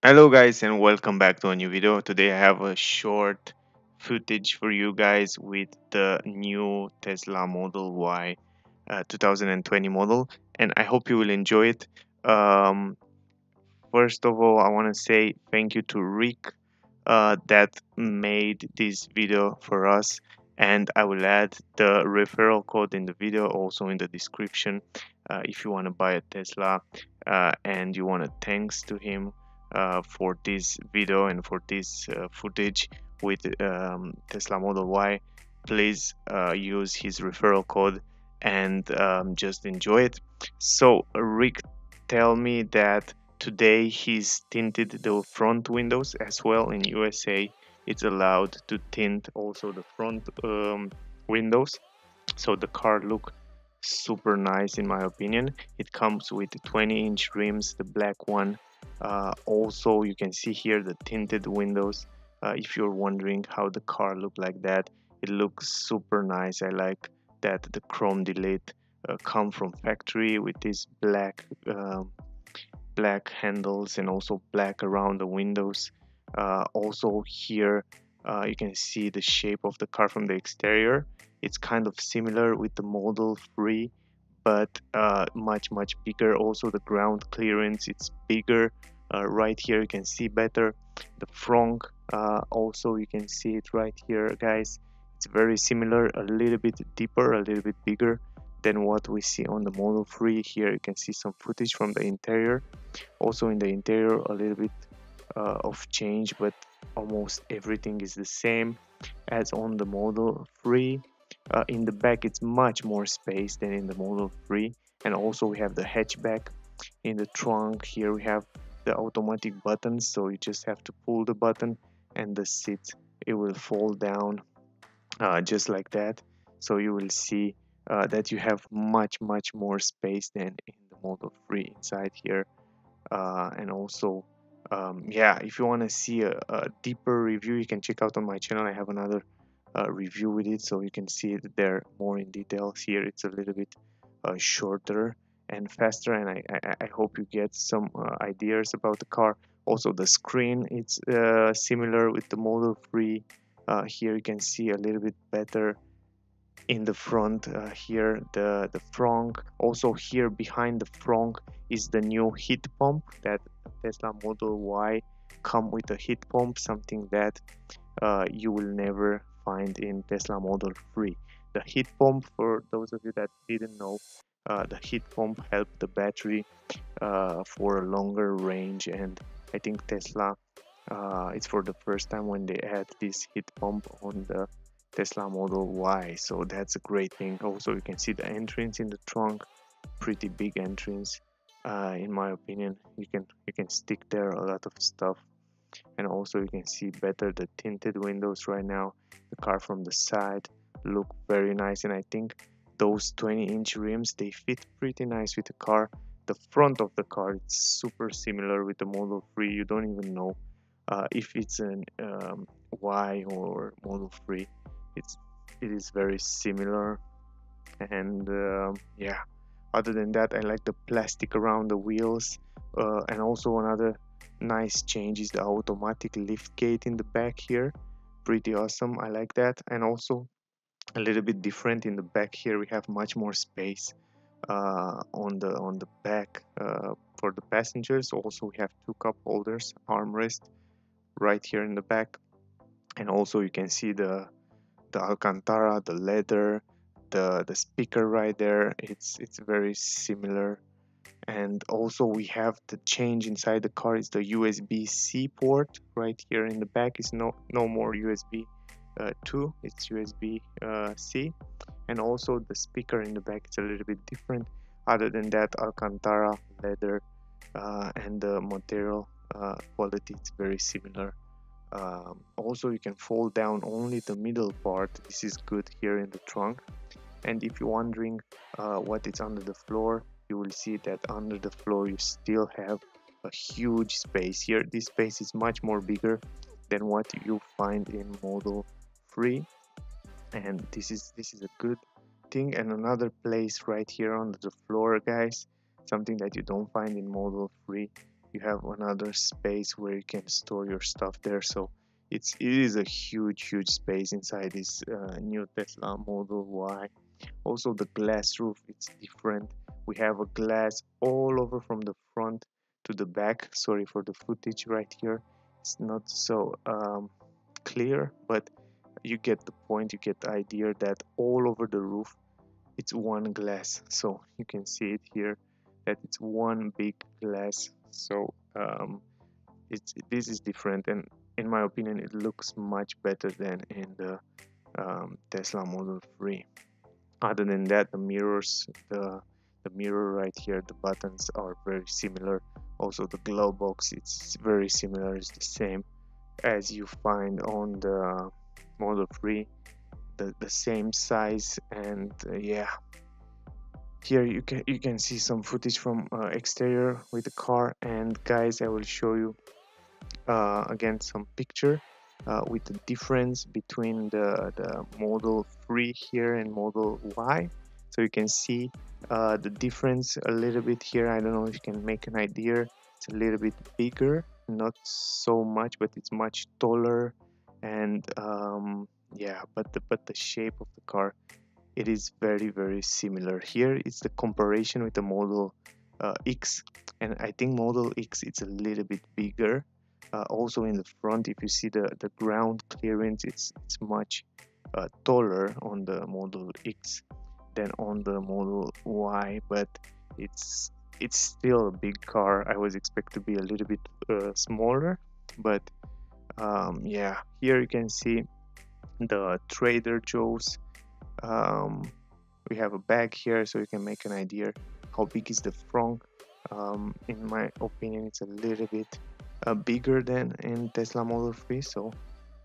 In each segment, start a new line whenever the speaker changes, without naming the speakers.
Hello guys and welcome back to a new video. Today I have a short footage for you guys with the new Tesla Model Y uh, 2020 model and I hope you will enjoy it. Um, first of all I want to say thank you to Rick uh, that made this video for us and I will add the referral code in the video also in the description uh, if you want to buy a Tesla uh, and you want to thanks to him uh, for this video and for this uh, footage with um, Tesla Model Y please uh, use his referral code and um, just enjoy it. So Rick tell me that today he's tinted the front windows as well in USA it's allowed to tint also the front um, windows. So the car look super nice in my opinion. It comes with 20 inch rims the black one also you can see here the tinted windows. Uh, if you're wondering how the car look like that it looks super nice. I like that the chrome delete uh, come from factory with this black um, black handles and also black around the windows. Uh, also here uh, you can see the shape of the car from the exterior. It's kind of similar with the Model 3 but uh, much much bigger. Also the ground clearance it's bigger uh, right here you can see better. The front uh, also you can see it right here guys. It's very similar a little bit deeper a little bit bigger than what we see on the Model 3 here you can see some footage from the interior. Also in the interior a little bit uh, of change but almost everything is the same as on the Model 3 uh, in the back it's much more space than in the Model 3 and also we have the hatchback in the trunk. Here we have the automatic buttons so you just have to pull the button and the seat it will fall down uh, just like that. So you will see uh, that you have much much more space than in the Model 3 inside here. Uh, and also um, yeah if you want to see a, a, deeper review you can check out on my channel. I have another uh, review with it so you can see it there more in details here it's a little bit uh, shorter and faster and I, I, I, hope you get some uh, ideas about the car. Also the screen it's uh, similar with the Model 3 uh, here you can see a little bit better in the front uh, here the the front also here behind the front is the new heat pump that Tesla Model Y come with a heat pump something that you will never find in Tesla Model 3 the heat pump for those of you that didn't know uh, the heat pump helped the battery uh, for a longer range and I think Tesla uh, it's for the first time when they add this heat pump on the Tesla Model Y. So that's a great thing. Also you can see the entrance in the trunk pretty big entrance. Uh, in my opinion you can you can stick there a lot of stuff and also you can see better the tinted windows right now. The car from the side look very nice and I think those 20 inch rims they fit pretty nice with the car. The front of the car it's super similar with the Model 3 you don't even know uh, if it's an um, Y or Model 3 it's it is very similar. And uh, yeah. Other than that I like the plastic around the wheels uh, and also another nice change is the automatic lift gate in the back here. Pretty awesome I like that. And also a little bit different in the back here we have much more space uh, on the on the back uh, for the passengers. Also we have two cup holders armrest right here in the back. And also you can see the the alcantara the leather the the speaker right there. It's it's very similar and also we have the change inside the car. Is the USB-C port right here in the back. Is no no more USB uh, 2 it's USB uh, C and also the speaker in the back is a little bit different. Other than that Alcantara leather uh, and the material uh, quality is very similar. Um, also you can fold down only the middle part. This is good here in the trunk. And if you're wondering uh, what is under the floor you will see that under the floor you still have a huge space. Here this space is much more bigger than what you find in model 3 and this is this is a good thing. And another place right here on the floor guys something that you don't find in model 3 you have another space where you can store your stuff there. So it's it is a huge huge space inside this uh, new tesla model y also the glass roof it's different. We have a glass all over from the front to the back. Sorry for the footage right here. It's not so um, clear but you get the point you get the idea that all over the roof it's one glass. So you can see it here that it's one big glass. So um, it's this is different and in my opinion it looks much better than in the um, Tesla Model 3 other than that the mirrors the the mirror right here the buttons are very similar. Also the glove box it's very similar it's the same as you find on the Model 3 the, the same size and uh, yeah. Here you can you can see some footage from uh, exterior with the car and guys I will show you uh, again some picture uh, with the difference between the, the model 3 here and model Y. So you can see uh, the difference a little bit here. I don't know if you can make an idea. It's a little bit bigger not so much but it's much taller. And um, yeah but the, but the shape of the car it is very very similar. Here it's the comparison with the model uh, X. And I think model X it's a little bit bigger uh, also in the front if you see the the ground clearance it's it's much uh, taller on the model X than on the model Y but it's it's still a big car. I was expect to be a little bit uh, smaller but um, yeah here you can see the Trader Joe's um, we have a bag here so you can make an idea how big is the front um, in my opinion it's a little bit uh, bigger than in Tesla Model 3 so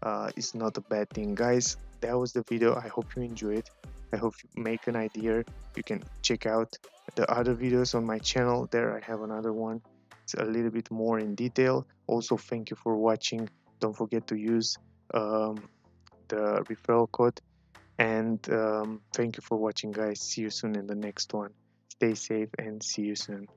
uh, it's not a bad thing. Guys that was the video. I hope you enjoyed. I hope you make an idea. You can check out the other videos on my channel. There I have another one. It's a little bit more in detail. Also thank you for watching. Don't forget to use um, the referral code. And um, thank you for watching guys. See you soon in the next one. Stay safe and see you soon